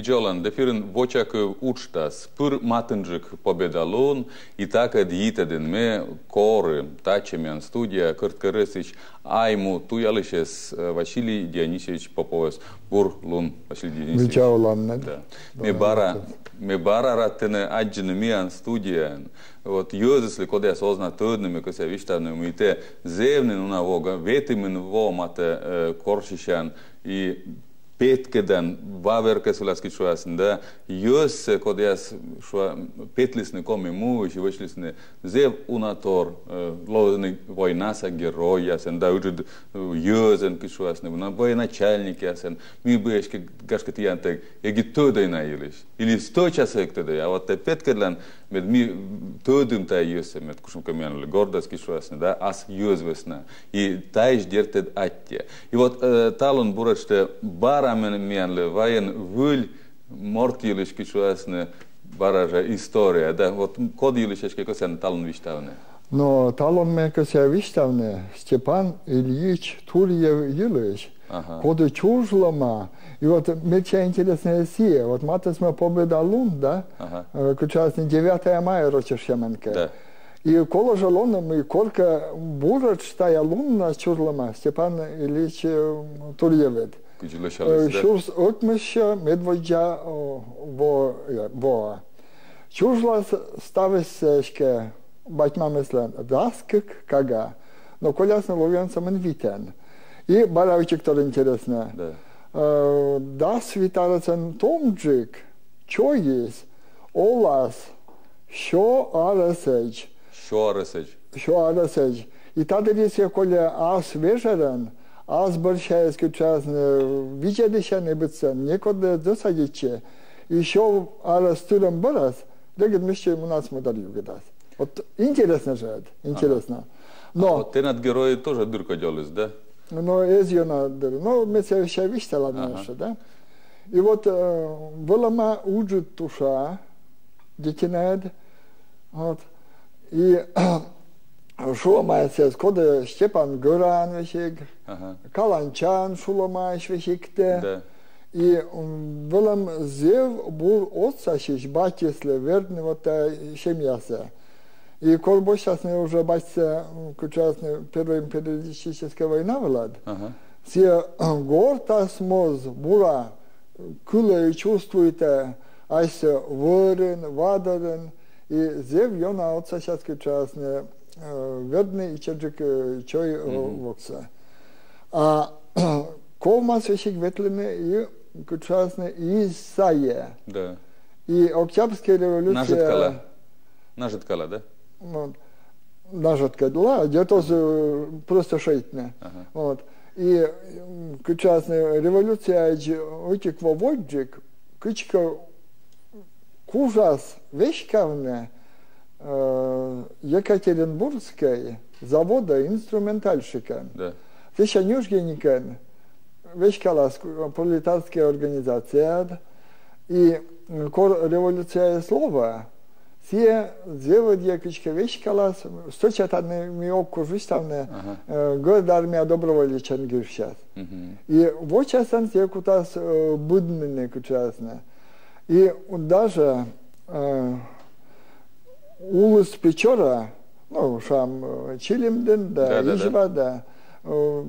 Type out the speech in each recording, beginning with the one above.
Piciolan, de firin vocea că učtas, pur matânjic pobedalon, i taka djita din me, kor, tačeme studia, kart karasič, aimu, tu jališes Vasilij Dionysevich Popovas, bur lun Vasilij Dionysevich. Vичауlan, ne? Да. Bara, me bara ratene adjene mi an studia. Вот Йозесли, коли я созна тъдними, ко се вищавними, и те зевни на вога, ветимен во мате коршишан, и petkeden vaverkasula skaičiuosinde, jūs, kodės šuo petlisni komi mūži, vašlisni zev unator, лозни война са героя, сен да уджид юзен кишуасни, на военачальники сен, ми бешки гашка тиянтек, еги туда на илиш. Или сто часа ек туда, а вот те петкедлен, med mi tødum ta jøse med kusum камен гордость кишуасни, да, ас юзвесна. И та ждертед атте. И вот талон бурачте барамен менле ваен выль мортилиш кишуасни баража история, да, вот код илишешке косен талон виштавне. Но талон ме се виштавне Степан Ильич Турьев Юлович, Ага. коды чужлома, и вот мне тебя интересная сия, вот мата сме победа лун, да, Ага. Э, кучасни 9 мая рочешеменке. Да. И коло жалона мы корка бурач тая лунна чужлома Степан Ильич э, Турьевет. Кучилышалыс, да. Шурс отмыша медводжа во во. Чужла стависешке батьма мислен даскик кага. Но колясно ловянца мен витен. И баравичек тоже интересно. Да. Да свитарацен томджик, чо есть, олас, шо арасеч, Що аресеч? шо арасеч. И тогда если коля ас вежерен, аз борщаевский час виделище не быться, некуда досадиче. Еще арас туром барас, дегет мище у нас модарю гидас. Вот интересно же это, интересно. Но, От ти над герої теж дирко дьолись, да? но езio на ну, мы все еще виштала Ага. наша, да? И вот э, была ма уджит туша, детинед, вот, и Степан Гуран вещик, Ага. Каланчан шула моя вещикте, Да. и вылам зев был отсащич, батисле, верный вот семьясе. И колбо сейчас уже баться, кучасный Первая империалистическая война влад. Ага. Все горта смоз, бура, куле чувствуете, айся вырен, вадарен, и зев йона отца сейчас кучасный, верный и черджик чой вокса. А колма свящик ветлены и кучасный Исаия. Да. И Октябрьская революция... Нажиткала. Нажиткала, да? Ну, нажитка дала, где-то з- просто шейтне. Ага. Вот. И кучасная революция утик воводжик, кучка кужас э, Екатеринбургской завода инструментальщика. Да. Тысяча нюшгеникен, вещкала пролетарская организация, и революция слова, все сделают якичка вещкала, сточатаны миокку выставны, Ага. год армия добровольчен гиршат. Мгм. И вот сейчас он те кутас будмены кучасны. И даже э, улус Печора, ну, шам э, Чилимден, да, Да-да-да. Ижба, да, э,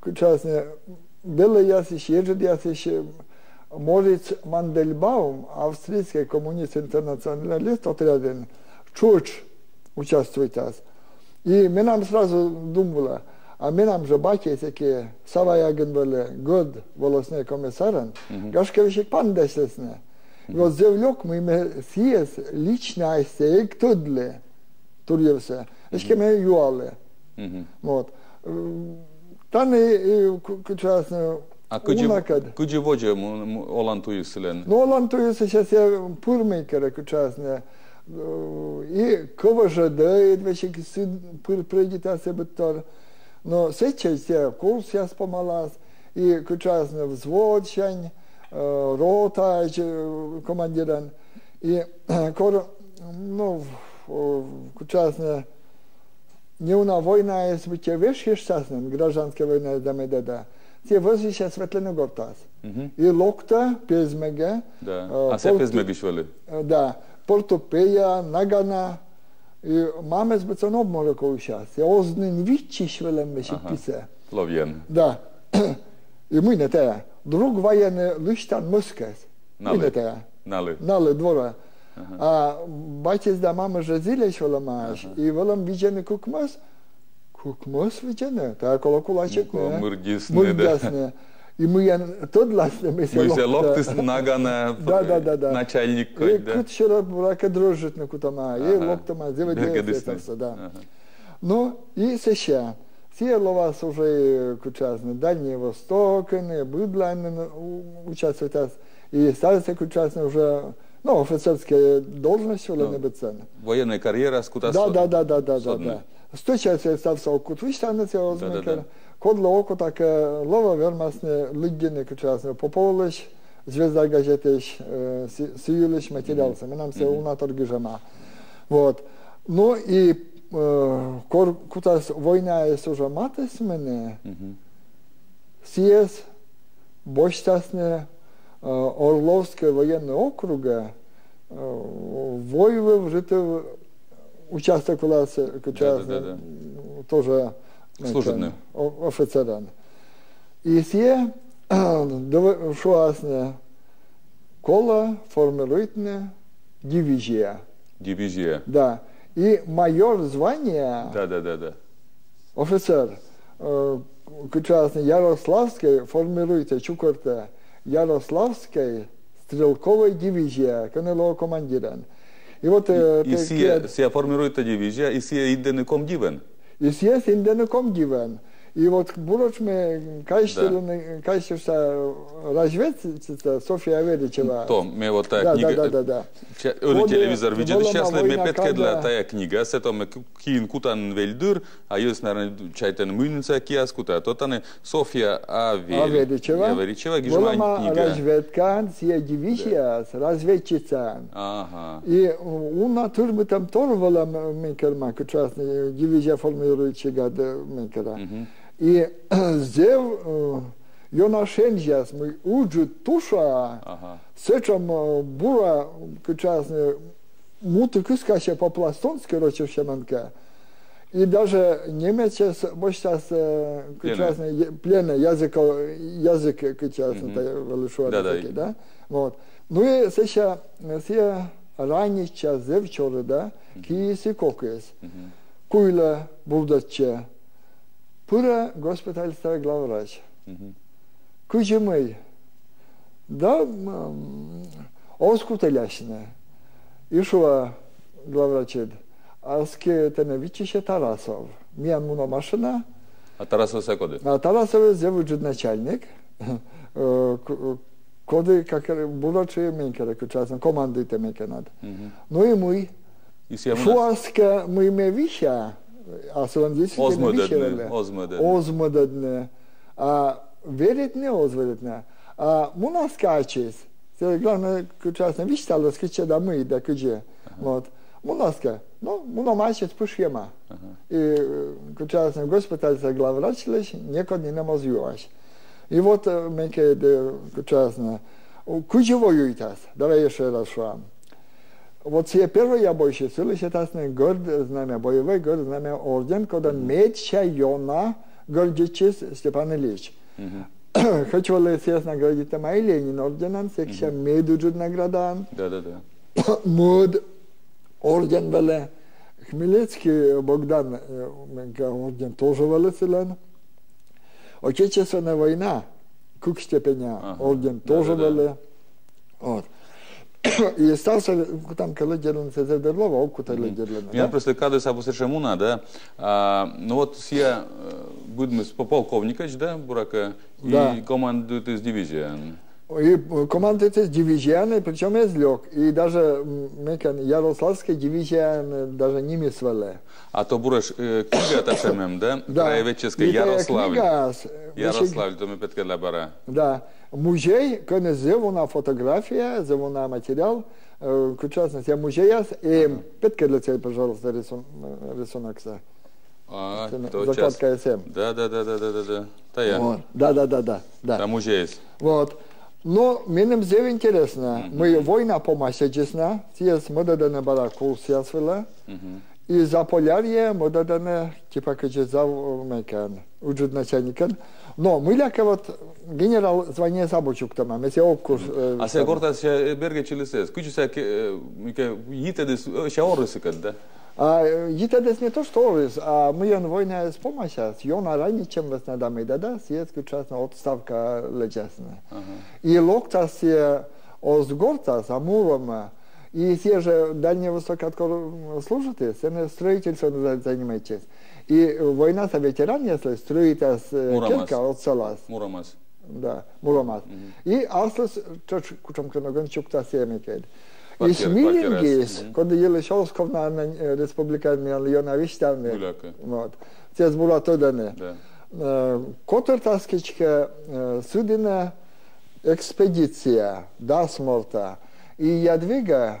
кучасны, было ясиш, ежед ясиш, Морец Мандельбаум, австрийский коммунист-интернационалист, отряден, чуч участвует нас. И мы нам сразу думали, а мы нам же баки такие, Саваяген были год волосные комиссарен, Гашкевичек пан десесне. И вот зевлек мы мы съес лично айсеек тудле, турьевсе, еще мы юале. Мгм. Вот. Там и кучасно А куджи, унакад. куджи воджа му- му- олан туи силен? Ну, он то сейчас я пурмейкера кучасне. И КВЖД, и две суд пур предитация бытор. Но сейчас я курс я спомалась, и кучасне взвод щань, э, рота э, командиран. И кор, ну, в- кучасне не una война есть быть вещи счастным, гражданская война из Дамедеда. Те возле сейчас Светлана Гортас. Мгм. И Локта, Пезмеге. Да. э, А се Порту- пезмегишвали? э, Да. Портупея, Нагана. И мамес бы цен обмора сейчас. Я ознен вичишвелем беше Ага. писе. Lovjen. Да. На. Друг военный лыштан мускас. На те. Нали. Нали двора. А батис да мама вела мааш. И велам виджене кукмас. Кукмас виджене. Та кола кулачек да. Мърдясне. И мы тот ласне мы се Мы се локта. локтис нагана Да, да, да, да. начальник И да. кут шера бурака дрожит на кутама. И Ага. локта ма зева Берга делается десни. да. Ну, и США. Все ловас уже кучасны Дальний Восток, Быдлайн участвуют. аз. И ставятся кучасны уже, ну, офицерские должности, Ну, не бецен. Военная карьера скута Да, да, да, да, да, да, да. Сто часто стався окут виштанеться да, озмекер. да. Kodlo oko tak lova вермасне лыггене кучасны. Поповлыш, звезда газетеш, сиюлыш материалсы. Мы нам се унатор гижама. Вот. Ну и э, кор кутас война е уже матес мене. Сиес боштасне э, Орловское военное округа э, воевал житив участок власти, Да, да, да. тоже Служебный. офицеран. И все шуасне кола формируйтне дивизия. Дивизия. Да. И майор звания Да, да, да, да. офицер, э, красный Ярославской, формируйте чукорте, Ярославской стрелковой дивизия, канело командиран. И вот э, И те- сия, те- сия формирует дивизия, и сия идене ком дивен. И вот бурочме, кайштерны, да. кайштерса разведцата София Величева. То, ме вот тая да, книга. Да, да, да. да. Или телевизор видели, сейчас ли ме петкедла тая книга, се то ме кутан вельдыр, а юс, наверное, чайтен мынца киас кута, то тане София Аверичева. Аверичева, гижман книга. Была разведка, сия дивизия, разведчица. Ага. И у натур мы там торвала мен керма, как дивизия формирующая гада мен керма. И здесь Йона Шенжас, мы уджу туша, Ага. сечам э, бура, красная, муты кыскаща по-пластонски, короче, шаманка. И даже немец сейчас, сейчас, красный, плена, язык, язык, красный, велишу, Да-да. такие, да? Вот. Ну и сейчас, все ранний час, вчора, да, киси кокес, куйла булдаче, пура госпиталь старый главврач. Кучемый, да, м, оскутеляшне, ишуа главврачед, аске теневичище Тарасов, миян муна машина, А Тарасов се коде? а Тарасов завуджет начальник, э, к- коды, как бурачи менкера, кучасен, командуйте менке надо. Ну и мы, И сия муна... шуаска мы ме вища, А сувандисите не Озмодедне, вищевали. озмодедне. Озмодедне. А верит не озверитне. А муна скачес. Це главное, кучасне, вищало скаче да мы, да куче. Вот. Мунаска. Ну, муна мачет пушема. И кучасне, госпиталь за главврач лиш, некод не намазюваш. И вот э, менке де кучасне. Куче воюйтас. Давай еще раз шуам. Вот все первое я больше силы считаю, горд знамя, боевой горд знамя орден, когда медча Йона Гордичис Степан Ильич. Хочу ли сесть наградить там и Ленин орденан, секша медуджуд наградан, Да, да, да. мод орден веле. Хмелецкий Богдан, э, орден тоже веле силен. Отечественная война, кук степеня, орден тоже веле. Вот. Стався там каледерлен се зедерлова, оку каледерлен. Ја просто каде са посреше муна, да. А, но вот сија будме по полковникач, да, бурака и Да. командуете из дивизија. И командуете с дивизияны, причем я злег. И даже Ярославская дивизия м, даже не мисвеле. А то бураш е, книгата шемем, да? Да. Краеведческа Ярославль. книга Ярославль, то ме петка для бара. Да. Музей, коне зевуна фотография, зевуна материал, в частности, я музея, и петка для тебя, пожалуйста, рисун, рисунок. А, Это то закладка. СМ. Да, да, да, да, да, да, да. Та я. Да, да, да, да, да. Уже есть. Вот. Но менің зев интересно. Мы война по масечесна, сиес модадана бара кулсиясвела. И за полярье модадана типа кечезав мекан, уджуд начальникан. Но мы ляка вот генерал звание забочук там, мы все обкурс. Э, а се горта се берге челесес. Кучу се э, мике йите дес э, шаорысы кадда. Да? А jitedes не то что орис, а мы он война с помощью, он ранее чем вас надо мы да, съезд частно отставка лечесна. И локтас je горца с амуром, и все же дальние высокоотскоро служите, се не строительство занимаетесь. И война со ветеран, если строите с Мурамас. келка от салас. Muramas. Da, Muramat. I astăzi, ce cucem că noi ciucta semeked. I Parker- smilingis, parkeras. când ele šauskovna na Respublika miliona vištavne. Guliaka. Вот. Це була тодане. Да. Котортаскичка судина експедиція до смерта. І Ядвига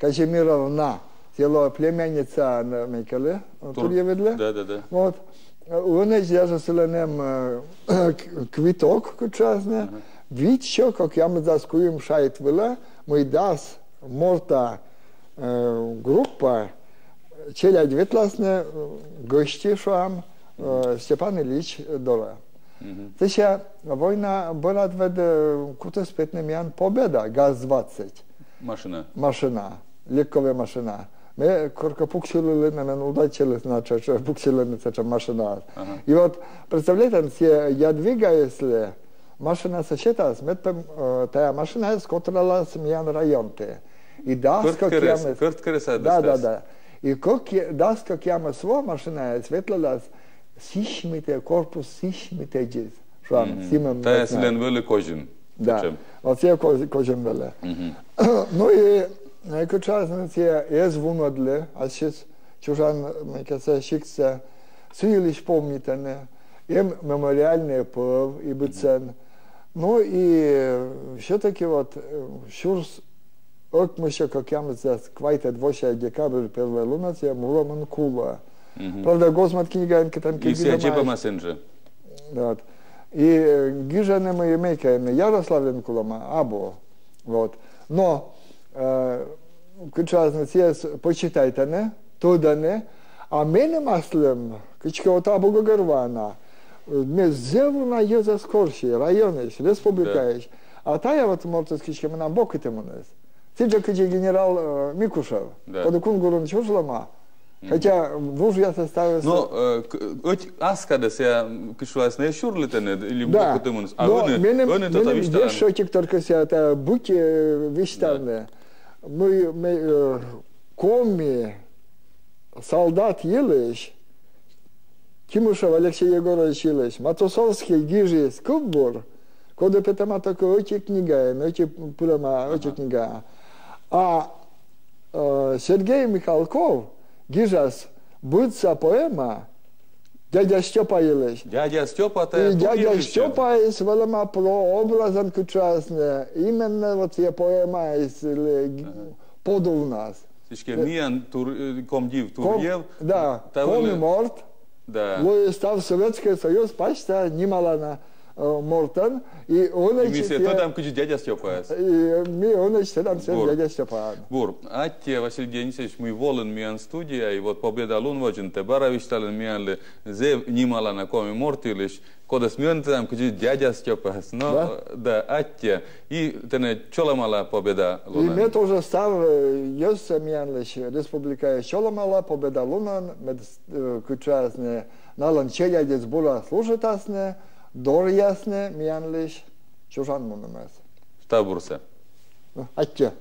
Казимировна, тіло племянниця Микеле, тут є ведле. Да, да, да. Вот. Вони даже селенем квіток кучасне. Від що, як я ми заскуємо шайт вила, ми дас морта е, група челядь витласне гості шоам е, Степан Іліч Дола. Це ще війна була веде куто спитним ян победа, ГАЗ-20 Машина. машина, легкова машина. Ми корко пуксили на мене удачили, значить, що пуксили на це машина. І от, представляєте, це я двигаюсь, машина сочеталась, ми там, е, та машина скотрила сміян район те. І да, Кырт-кырыс, скокями... кырт-кырыс Да, да, адыстас. да. І как да, скокями сво машина светлилась, сишмите, корпус сишмите джиз. Шуам, симем. Та silen völi kojin. Да, оце кожен веле. Ну і яку час це є звунодле, а ще чужан, яке це шикся, силіш помнітане, є меморіальний пов і бицен. Ну і все-таки от шурс Ок ми ще, як я ми це квайте 2 декабрь, перша луна, це Муроман Кула. Правда, Госмат книга, там И все чипа масенджи. Вот. И гижане мы имейка Ярославлен кулама, або. Вот. Но, э, кучазно цієс почитайте не, туда не, а мене маслем, кичка ота Богогарвана, ми зелена є за скорші, райониш, республікаєш, а та я от можу скичка мене боки тимонес. Це же киче генерал э, Микушев, Да. коли кунгурун чужлама, Хотя в уж я составился... No, öt askades ja kyslas ne shurlitene ili Да. buku timunus. A Но öne, мене, öne tota мене vista. є шотик только ся та будь виставне. Ми, ми е, комі солдат Єлиш, Тимушев Олексій Єгорович Єлиш, Матусовський Гіжі Скубур, коли питама таке очі книга, очі пряма очі книга. А е, Сергій Михалков, Гіжас, будця поема, дядя Степа Єлиш, Дядя Степа и та дядя Степа из Валама про образом кучасне. Именно вот я поэма из подул нас. Тишке миян тур комдив Ком- турьев. Да, Та коми вели- морт. Да. Лой став Советский Союз, почта немало на Мортон. И он И миссия то там кучи дядя Степа. И ми он еще там все дядя Степа. Бур, атте Василий Денисович, мы волен миян студия, и вот победа лунваджин те баравиштален миян ле зев нимала на коми мортилиш, кода смион там кучи дядя Степа. Но, Да? да, атте. И тене чоламала победа И мне лунан. тоже став ёс мянлеш республика Шоломала победа Лунан med э, кучасне налан челядец була служитасне дор ясне мянлеш чужан мунамас. Стабурса. Атте.